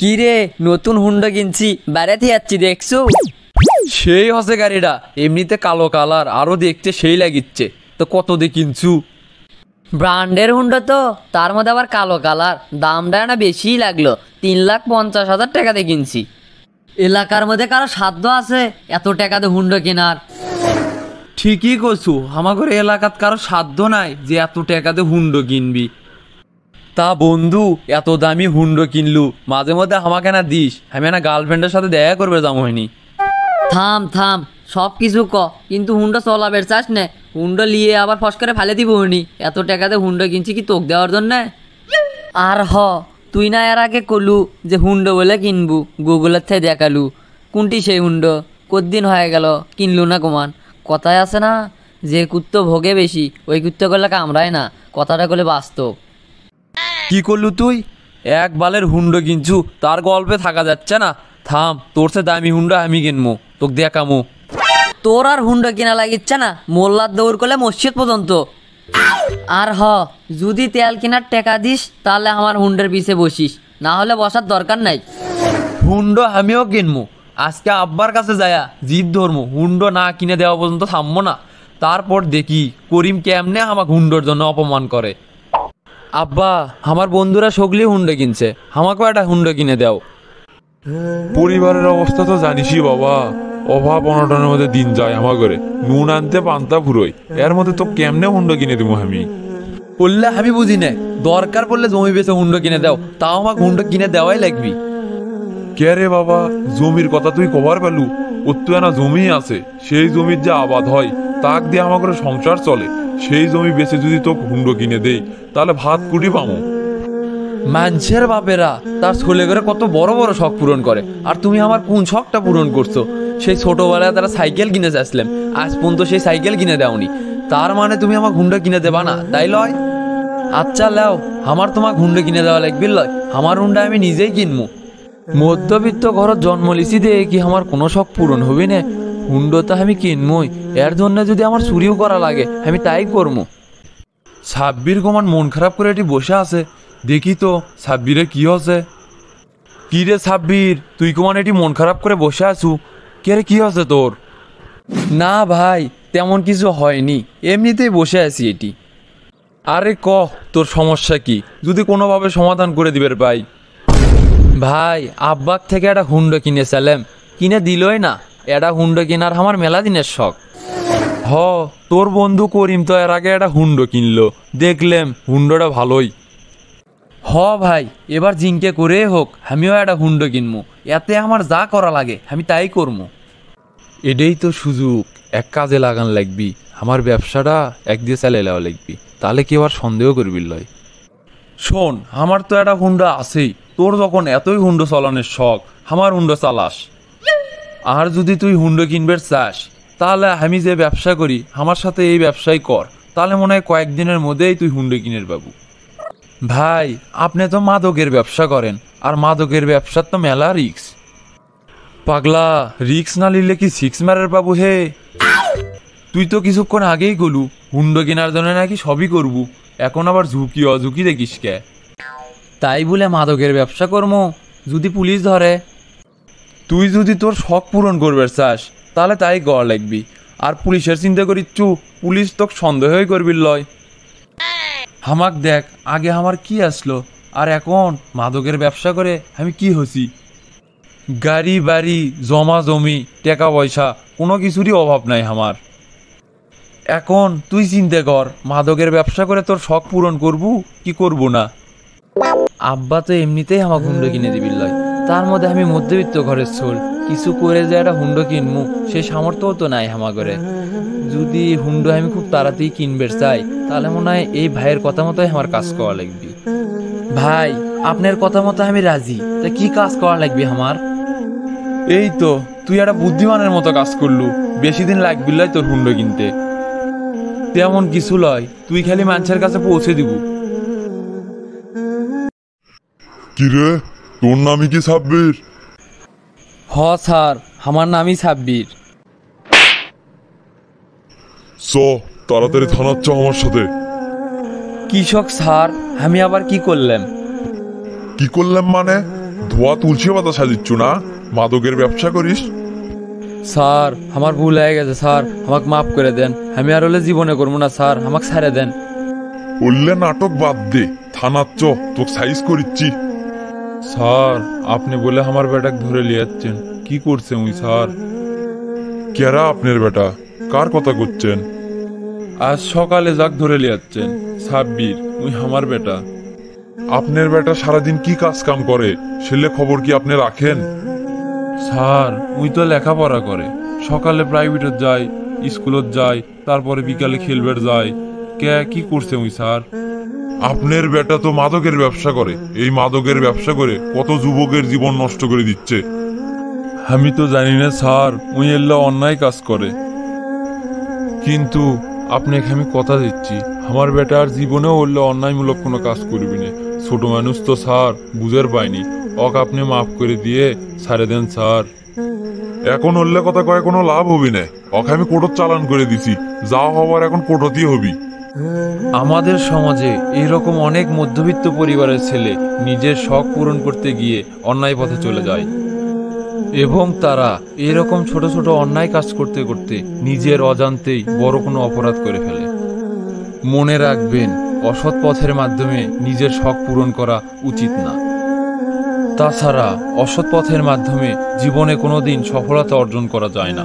কি রে নতুন হুন্ডা কিনছি বেড়াতে যাচ্ছি দেখছ? সেই হসে গাড়িটা এমনিতে কালো কালার আরও দেখতে সেই লাগিচ্ছে। তো কত দিয়ে কিনছু? ব্র্যান্ডের হুন্ডা তো তার মধ্যে আবার কালো কালার। দামটা না বেশিই লাগল তিন লাখ পঞ্চাশ হাজার টাকাতে কিনছি। এলাকার মধ্যে কারও সাধ্য আছে এত টাকাতে হুন্ডা কেনার? ঠিকই করছু আমাদের এলাকাত কারও সাধ্য নাই যে এত টাকাতে হুন্ডো কিনবি। তা বন্ধু, এত দামি হুন্ডো কিনলু। মাঝে মধ্যে আমাকে না দিস। আমি না গার্লফ্রেন্ডের সাথে দেখা করবে যাব হয়নি। থাম থাম সব কিছু ক। কিন্তু হুন্ডা চলাবের চাস নে। হুন্ডা লিয়ে আবার ফস করে ফেলে দিব নি এত টাকাতে হুন্ডা কিনছি কি তোক দেওয়ার জন্য? আর হ, তুই না এর আগে কলু যে হুন্ডো বলে কিনবু, গুগলের থেকে দেখালু। কোনটি সেই হুন্ডো? কতদিন হয়ে গেল, কিনলু না কমান। কথায় আছে না, যে কুত্তো ভোগে বেশি, ওই কুত্তো করলে কামড়ায় না। কথাটা করলে বাস্তব। কি করলু তুই? এক বালের হুন্ডো কিনছু তার গল্পে থাকা যাচ্ছে না। থাম তোর সে দামি হুন্ডা আমি কিনবো তোকে দেখামো। তোর আর হুন্ডা কিনা লাগিচ্ছে না মোল্লার দৌড় করলে মসজিদ পর্যন্ত। আর হ যদি তেল কেনার টেকা দিস তাহলে আমার হুন্ডের পিছে বসিস না হলে বসার দরকার নাই। হুন্ডো আমিও কিনবো আজকে আব্বার কাছে যায়া জিদ ধরমু হুন্ডো না কিনে দেওয়া পর্যন্ত থামবো না। তারপর দেখি করিম কেমনে আমাকে হুন্ডোর জন্য অপমান করে। আব্বা আমার বন্ধুরা সগলি হুন্ডো কিনছে। আমাকেও একটা হুন্ডো কিনে দাও। পরিবারের অবস্থা তো জানিসই বাবা। অভাব অনটনের মধ্যে দিন যায় আমার ঘরে নুন আনতে পান্তা ফুরোই এর মধ্যে তো কেমনে হুন্ডো কিনে দিব আমি? বললে আমি বুঝি না। দরকার পড়লে জমি বেচে হুন্ডো কিনে দাও। তাও আমাকে হুন্ডো কিনে দেওয়াই লাগবি। কে রে বাবা জমির কথা তুই কবার পেলু? ওর না জমি আছে। সেই জমির যে আবাদ হয় তাক দিয়ে আমার ঘরে সংসার চলে। সেই জমি বেচে যদি তোকে হুন্ডো কিনে দেই, তাহলে ভাত কুটি পামো। মানুষের বাপেরা, তার ছোলে করে কত বড় বড় শখ পূরণ করে। আর তুমি আমার কোন শখটা পূরণ করছ? সেই ছোটবেলায় তারা সাইকেল কিনে চাইছিলাম আজ পর্যন্ত সেই সাইকেল কিনে দাওনি। তার মানে তুমি আমার হুন্ডা কিনে দেবা না, তাই লয়? আচ্ছা লাও, আমার তোমার হুন্ডা কিনে দেওয়া লাগবে লয়। আমার হুন্ডা আমি নিজেই কিনবো মধ্যবিত্ত ঘরত জন্ম লিসি দিয়ে কি আমার কোনো শখ পূরণ হবে না। হুন্ডো তো আমি কিনবই এর জন্য যদি আমার চুরিও করা লাগে আমি তাই করব সাব্বির কমান মন খারাপ করে এটি বসে আছে। দেখি তো সাব্বিরে কি হচ্ছে কি রে সাব্বির তুই কমান এটি মন খারাপ করে বসে আছু? কে রে কি হচ্ছে তোর? না ভাই তেমন কিছু হয়নি। এমনিতেই বসে আছি এটি। আরে ক তোর সমস্যা কি? যদি কোনোভাবে সমাধান করে দিবের ভাই। ভাই আব্বাক থেকে একটা হুন্ডো কিনেছিলাম কিনে দিলই না। এটা হুন্ডো কেনার আমার মেলা দিনের শখ। হ, তোর বন্ধু করিম তো এর আগে একটা হুন্ডো কিনলো। দেখলেম হুন্ডোটা ভালোই। হ ভাই, এবার জিঙ্কে করে হোক, আমিও একটা হুন্ডো কিনবো এতে আমার যা করা লাগে, আমি তাই করব এটাই তো সুযোগ, এক কাজে লাগান লাগবি। আমার ব্যবসাটা এক দিয়ে চালিয়ে নেওয়া লাগবি। তাহলে কি আবার সন্দেহ করবি লয়। শোন, আমার তো একটা হুন্ডা আছেই। তোর যখন এতই হুন্ডো চালানোর শখ, আমার হুন্ডো চালাস। আর যদি তুই হুন্ডো কিনবে চাস, তাহলে আমি যে ব্যবসা করি, আমার সাথে এই ব্যবসাই কর। তাহলে মনে হয় কয়েকদিনের মধ্যেই তুই হুন্ডো কিনের বাবু ভাই, আপনি তো মাদকের ব্যবসা করেন, আর মাদকের ব্যবসার তো মেলা রিক্স পাগলা রিক্স না নিলে কি সিক্স মারের বাবু হে? তুই তো কিছুক্ষণ আগেই গলু হুন্ডো কেনার জন্য নাকি সবই করবু, এখন আবার ঝুঁকি অঝুঁকি দেখিস কে? তাই বলে মাদকের ব্যবসা করব যদি পুলিশ ধরে তুই যদি তোর শখ পূরণ করবে চাস, তাহলে তাই গড় লাগবি আর পুলিশের চিন্তা করিচ্ছু পুলিশ তোকে সন্দেহই করবি লয়। হামাক দেখ, আগে আমার কি আসলো, আর এখন মাদকের ব্যবসা করে আমি কি হছি গাড়ি, বাড়ি, জমা জমি, টাকা পয়সা, কোনো কিছুরই অভাব নাই আমার। এখন তুই চিন্তা কর, মাদকের ব্যবসা করে তোর শখ পূরণ করবু কি করব না? আব্বা তো এমনিতেই আমার হুন্ডো কিনে দিবি লয়। তার মধ্যে আমি মধ্যবিত্ত ঘরের ছোল কিছু করে যে একটা হুন্ডো কিনবো সে সামর্থ্যও তো নাই আমার ঘরে যদি হুন্ডো আমি খুব তাড়াতাড়ি কিনবে চাই তাহলে মনে হয় এই ভাইয়ের কথা মতোই আমার কাজ করা লাগবে। ভাই আপনার কথা মতো আমি রাজি। তা কি কাজ করা লাগবে আমার? এই তো তুই একটা বুদ্ধিমানের মতো কাজ করলু। বেশি দিন লাগবি লয় তোর হুন্ডো কিনতে। তেমন কিছু লয় তুই খালি মানুষের কাছে পৌঁছে দিবু। কিরে? তোর নামই কি সাব্বির? হ স্যার আমার নামই সাব্বির। চ তাড়াতাড়ি থানার চ আমার সাথে। কৃষক স্যার আমি আবার কি করলাম? কি করলাম মানে? ধোয়া তুলসী পাতা সাজিচ্ছ না? মাদকের ব্যবসা করিস? স্যার আমার ভুল হয়ে গেছে স্যার আমাকে মাফ করে দেন। আমি আর হলে জীবনে করব না স্যার আমাকে ছেড়ে দেন। বললে নাটক বাদ দে থানার চ তোকে সাইজ করিচ্ছি। স্যার, আপনি বলে আমার বেটাকে ধরে লিয়াচ্ছেন কি করছে উই স্যার? কেরা আপনার বেটা? কার কথা করছেন? আজ সকালে যাক ধরে লিয়াচ্ছেন সাব্বির উই আমার বেটা। আপনার বেটা সারাদিন কি কাজ কাম করে? সেলে খবর কি আপনি রাখেন? স্যার উই তো লেখাপড়া করে। সকালে প্রাইভেটত যায় স্কুলত যায়, তারপরে বিকালে খেলবের যায়। কে, কি করছে উই স্যার? আপনার বেটা তো মাদকের ব্যবসা করে। এই মাদকের ব্যবসা করে কত যুবকের জীবন নষ্ট করে দিচ্ছে। আমি তো জানি না, স্যার উই এল্লা অন্যায় কাজ করে। কিন্তু আপনাকে আমি কথা দিচ্ছি, আমার বেটা আর জীবনেও উল্লে অন্যায়মূলক কোনো কাজ করবি না। ছোট মানুষ তো, স্যার, বুঝের পায়নি। অক আপনি মাফ করে দিয়ে ছাড়ে দেন, স্যার। এখন হল্লে কথা কয়ে কোনো লাভ হবি না। ওকে আমি কোটর চালান করে দিছি। যা হবার এখন কোটতেই হবি। আমাদের সমাজে এরকম অনেক মধ্যবিত্ত পরিবারের ছেলে নিজের শখ পূরণ করতে গিয়ে অন্যায় পথে চলে যায়। এবং তারা এরকম ছোট ছোট অন্যায় কাজ করতে করতে নিজের অজান্তেই বড় কোনো অপরাধ করে ফেলে। মনে রাখবেন, অসৎ পথের মাধ্যমে নিজের শখ পূরণ করা উচিত না। তাছাড়া অসৎ পথের মাধ্যমে জীবনে কোনোদিন সফলতা অর্জন করা যায় না।